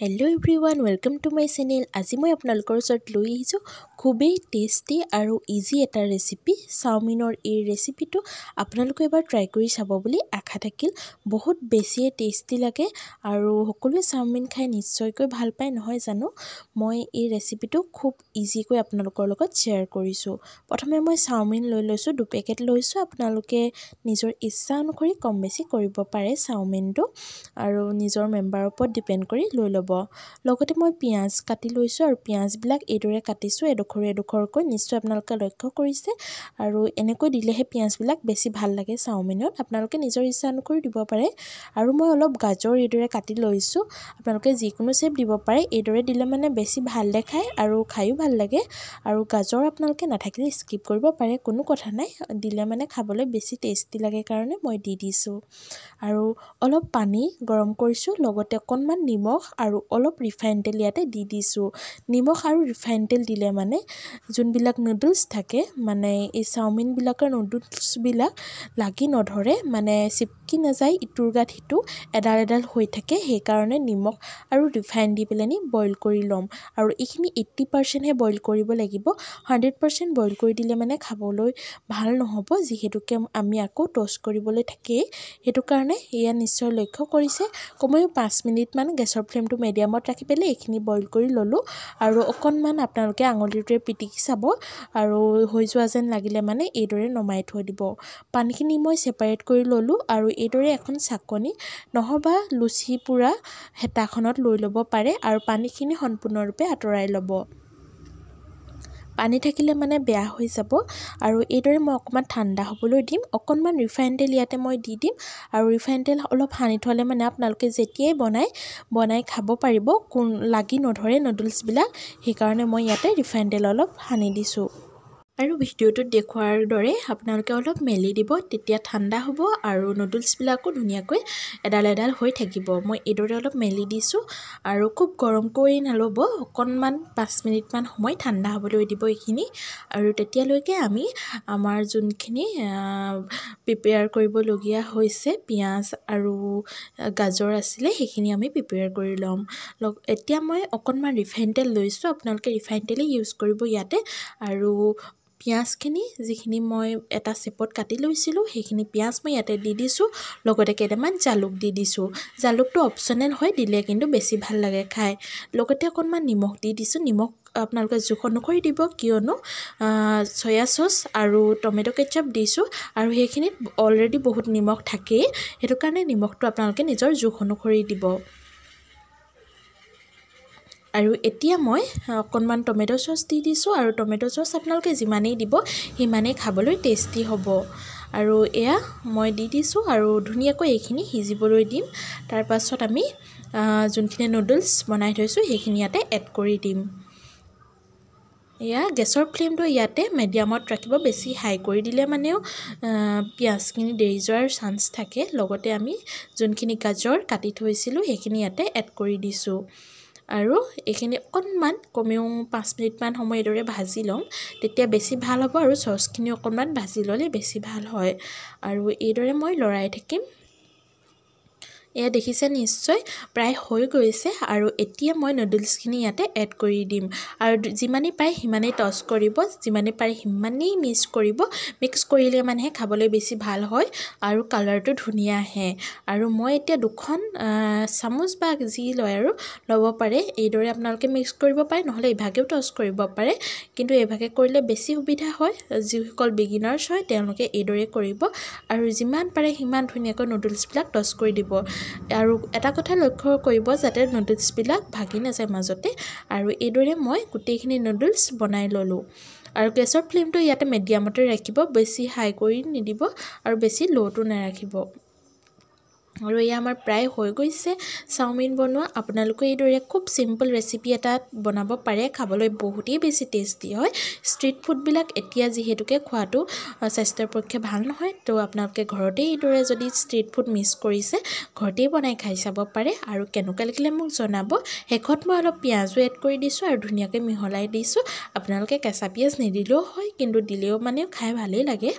Hello' everyone welcome to my channel আজি মই আপোনালোকৰ ওচৰত লৈ আহিছোঁ খুবেই টেষ্টি আৰু ইজি এটা ৰেচিপি চাওমিনৰ এই ৰেচিপিটো আপোনালোকে এবাৰ ট্ৰাই কৰি চাব বুলি আশা থাকিল। বহুত বেছিয়ে টেষ্টি লাগে আৰু সকলোৱে চাওমিন খাই নিশ্চয়কৈ ভাল পায় নহয় জানো? মই এই ৰেচিপিটো খুব ইজিকৈ আপোনালোকৰ লগত শ্বেয়াৰ কৰিছোঁ। প্ৰথমে মই চাওমিন লৈ লৈছোঁ দুপেকেট লৈছোঁ। আপোনালোকে নিজৰ ইচ্ছা অনুসৰি কম বেছি কৰিব পাৰে চাওমিনটো। আৰু নিজৰ মেম্বাৰৰ ওপৰত ডিপেণ্ড কৰি লৈ ল'ব লগতে মই পিঁয়াজ কাটি লৈছোঁ আৰু পিঁয়াজবিলাক এইদৰে কাটিছোঁ এডোখৰ এডোখৰকৈ। নিশ্চয় আপোনালোকে লক্ষ্য কৰিছে। আৰু এনেকৈ দিলেহে পিঁয়াজবিলাক বেছি ভাল লাগে চাওমিনত। আপোনালোকে নিজৰ ইচ্ছা অনুসৰি দিব পাৰে। আৰু মই অলপ গাজৰ এইদৰে কাটি লৈছোঁ। আপোনালোকে যিকোনো শ্বেপ দিব পাৰে। এইদৰে দিলে মানে বেছি ভাল দেখায় আৰু খায়ো ভাল লাগে। আৰু গাজৰ আপোনালোকে নাথাকিলে স্কিপ কৰিব পাৰে। কোনো কথা নাই। দিলে মানে খাবলৈ বেছি টেষ্টি লাগে কাৰণে মই দি দিছোঁ। আৰু অলপ পানী গৰম কৰিছোঁ। লগতে অকণমান নিমখ আৰু অলপ ৰিফাইন তেল ইয়াতে দি দিছোঁ। নিমখ আৰু ৰিফাইন তেল দিলে মানে যোনবিলাক নুডলছ থাকে মানে এই চাওমিনবিলাকৰ নুডলছবিলাক লাগি নধৰে মানে চিপকি নাযায় ইটোৰ গাত সিটো এডাল এডাল হৈ থাকে সেইকাৰণে নিমখ আৰু ৰিফাইন দি পেলাইনি বইল কৰি ল'ম। আৰু এইখিনি এইট্টি পাৰ্চেণ্টহে বইল কৰিব লাগিব। হাণ্ড্ৰেড পাৰ্চেণ্ট বইল কৰি দিলে মানে খাবলৈ ভাল নহ'ব যিহেতুকে আমি আকৌ ট'ষ্ট কৰিবলৈ থাকেই। সেইটো কাৰণে এয়া নিশ্চয় লক্ষ্য কৰিছে। কমেও পাঁচ মিনিটমান গেছৰ ফ্লেমটো মিডিয়ামত ৰাখি পেলাই এইখিনি বইল কৰি ল'লোঁ। আৰু অকণমান আপোনালোকে আঙুলিটোৱে পিটিকি চাব আৰু হৈ যোৱা যেন লাগিলে মানে এইদৰে নমাই থৈ দিব। পানীখিনি মই ছেপাৰেট কৰি ল'লোঁ আৰু এইদৰে এখন চাকনি নহ'বা লুচি পোৰা হেতাখনত লৈ ল'ব পাৰে আৰু পানীখিনি সম্পূৰ্ণৰূপে আঁতৰাই ল'ব। পানী থাকিলে মানে বেয়া হৈ যাব আৰু এইদৰে মই অকণমান ঠাণ্ডা হ'বলৈ দিম অকণমান ৰিফাইন তেল ইয়াতে মই দি দিম আৰু ৰিফাইন তেল অলপ সানি থ'লে মানে আপোনালোকে যেতিয়াই বনাই বনাই খাব পাৰিব কোন লাগি নধৰে নুডলছবিলাক সেইকাৰণে মই ইয়াতে ৰিফাইন তেল অলপ সানি দিছোঁ। আৰু ভিডিঅ'টোত দেখুৱাৰ দৰে আপোনালোকে অলপ মেলি দিব তেতিয়া ঠাণ্ডা হ'ব আৰু নুডলছবিলাকো ধুনীয়াকৈ এডাল এডাল হৈ থাকিব। মই এইদৰে অলপ মেলি দিছোঁ আৰু খুব গৰম কৰি নল'ব অকণমান পাঁচ মিনিটমান সময় ঠাণ্ডা হ'বলৈ দিব এইখিনি। আৰু তেতিয়ালৈকে আমি আমাৰ যোনখিনি প্ৰিপেয়াৰ কৰিবলগীয়া হৈছে পিঁয়াজ আৰু গাজৰ আছিলে সেইখিনি আমি প্ৰিপেয়াৰ কৰি ল'ম। এতিয়া মই অকণমান ৰিফাইন তেল লৈছোঁ আপোনালোকে ৰিফাইন তেলেই ইউজ কৰিব ইয়াতে। আৰু পিঁয়াজখিনি যিখিনি মই এটা চেপত কাটি লৈছিলোঁ সেইখিনি পিঁয়াজ মই ইয়াতে দি দিছোঁ লগতে কেইটামান জালুক দি দিছোঁ। জালুকটো অপশ্যনেল হয় দিলে কিন্তু বেছি ভাল লাগে খাই। লগতে অকণমান নিমখ দি দিছোঁ। নিমখ আপোনালোকে জোখ অনুসৰি দিব কিয়নো চয়া চচ আৰু টমেট' কেটচাপ দিছোঁ আৰু সেইখিনিত অলৰেডি বহুত নিমখ থাকেই। সেইটো কাৰণে নিমখটো আপোনালোকে নিজৰ জোখ অনুসৰি দিব। আৰু এতিয়া মই অকণমান টমেট' চচ দি দিছোঁ আৰু টমেট' চচ আপোনালোকে যিমানেই দিব সিমানেই খাবলৈ টেষ্টি হ'ব। আৰু এয়া মই দি দিছোঁ আৰু ধুনীয়াকৈ এইখিনি সিজিবলৈ দিম। তাৰপাছত আমি যোনখিনি নুডলছ বনাই থৈছোঁ সেইখিনি ইয়াতে এড কৰি দিম। এয়া গেছৰ ফ্লেমটো ইয়াতে মিডিয়ামত ৰাখিব বেছি হাই কৰি দিলে মানেও পিঁয়াজখিনি দেৰি যোৱাৰ চান্স থাকে। লগতে আমি যোনখিনি গাজৰ কাটি থৈছিলোঁ সেইখিনি ইয়াতে এড কৰি দিছোঁ। আৰু এইখিনি অকণমান কমেও পাঁচ মিনিটমান সময় এইদৰে ভাজি ল'ম। তেতিয়া বেছি ভাল হ'ব আৰু চচখিনি অকণমান ভাজি ল'লে বেছি ভাল হয়। আৰু এইদৰে মই লৰাই থাকিম। এয়া দেখিছে নিশ্চয় প্ৰায় হৈ গৈছে আৰু এতিয়া মই নুডলছখিনি ইয়াতে এড কৰি দিম। আৰু যিমানেই পাৰে সিমানেই টচ কৰিব যিমানেই পাৰে সিমানেই মিক্স কৰিব। মিক্স কৰিলে মানেহে খাবলৈ বেছি ভাল হয় আৰু কালাৰটো ধুনীয়া আহে। আৰু মই এতিয়া দুখন চামুচ বা যি লয় আৰু ল'ব পাৰে এইদৰে আপোনালোকে মিক্স কৰিব পাৰে নহ'লে ইভাগেও টচ কৰিব পাৰে। কিন্তু এইভাগে কৰিলে বেছি সুবিধা হয় যিসকল বিগিনাৰ্ছ হয় তেওঁলোকে এইদৰে কৰিব। আৰু যিমান পাৰে সিমান ধুনীয়াকৈ নুডলছবিলাক টচ কৰি দিব। আৰু এটা কথা লক্ষ্য কৰিব যাতে নুডলছবিলাক ভাগি নাযায় মাজতে আৰু এইদৰে মই গোটেইখিনি নুডলছ বনাই ল'লোঁ। আৰু গেছৰ ফ্লেমটো ইয়াতে মিডিয়ামতে ৰাখিব বেছি হাই কৰি নিদিব আৰু বেছি ল'টো নাৰাখিব। আৰু এয়া আমাৰ প্ৰায় হৈ গৈছে। চাওমিন বনোৱা আপোনালোকে এইদৰে খুব চিম্পল ৰেচিপি এটা বনাব পাৰে খাবলৈ বহুতেই বেছি টেষ্টি হয়। ষ্ট্ৰীট ফুডবিলাক এতিয়া যিহেতুকে খোৱাটো স্বাস্থ্যৰ পক্ষে ভাল নহয় তো আপোনালোকে ঘৰতেই এইদৰে যদি ষ্ট্ৰীট ফুড মিছ কৰিছে ঘৰতেই বনাই খাই চাব পাৰে। আৰু কেনেকুৱা লাগিলে মোক জনাব শেষত মই অলপ পিঁয়াজো এড কৰি দিছোঁ আৰু ধুনীয়াকৈ মিহলাই দিছোঁ। আপোনালোকে কেঁচা পিঁয়াজ নিদিলেও হয় কিন্তু দিলেও মানে খাই ভালেই লাগে।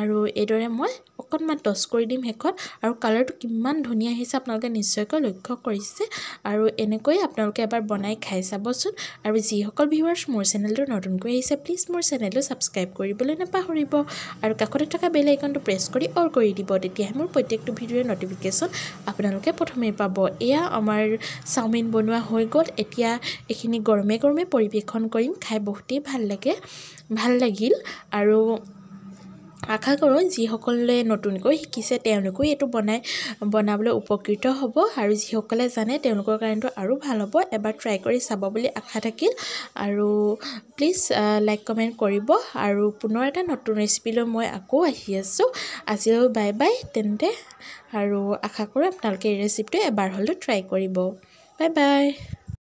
আৰু এইদৰে মই অকণমান টচ কৰি দিম শেষত আৰু কালাৰটো কিমান ধুনীয়া আহিছে আপোনালোকে নিশ্চয়কৈ লক্ষ্য কৰিছে। আৰু এনেকৈ আপোনালোকে এবাৰ বনাই খাই চাবচোন। আৰু যিসকল ভিউৱাৰ্ছ মোৰ চেনেলটো নতুনকৈ আহিছে প্লিজ মোৰ চেনেলটো ছাবস্ক্ৰাইব কৰিবলৈ নাপাহৰিব। আৰু কাষতে থকা বেল আইকনটো প্ৰেছ কৰি অল কৰি দিব। তেতিয়াহে মোৰ প্ৰত্যেকটো ভিডিঅ'ৰ ন'টিফিকেশ্যন আপোনালোকে প্ৰথমেই পাব। এয়া আমাৰ চাওমিন বনোৱা হৈ গ'ল। এতিয়া এইখিনি গৰমে গৰমে পৰিৱেশন কৰিম। খাই বহুতেই ভাল লাগে। ভাল লাগিল। আৰু আশা কৰোঁ যিসকলে নতুনকৈ শিকিছে তেওঁলোকেও এইটো বনাই বনাবলৈ উপকৃত হ'ব। আৰু যিসকলে জানে তেওঁলোকৰ কাৰণেতো আৰু ভাল হ'ব। এবাৰ ট্ৰাই কৰি চাব বুলি আশা থাকিল। আৰু প্লিজ লাইক কমেণ্ট কৰিব। আৰু পুনৰ এটা নতুন ৰেচিপি লৈ মই আকৌ আহি আছোঁ। আজিলৈ বাই বাই তেন্তে। আৰু আশা কৰোঁ আপোনালোকে এই ৰেচিপিটো এবাৰ হ'লেও ট্ৰাই কৰিব। Bye bye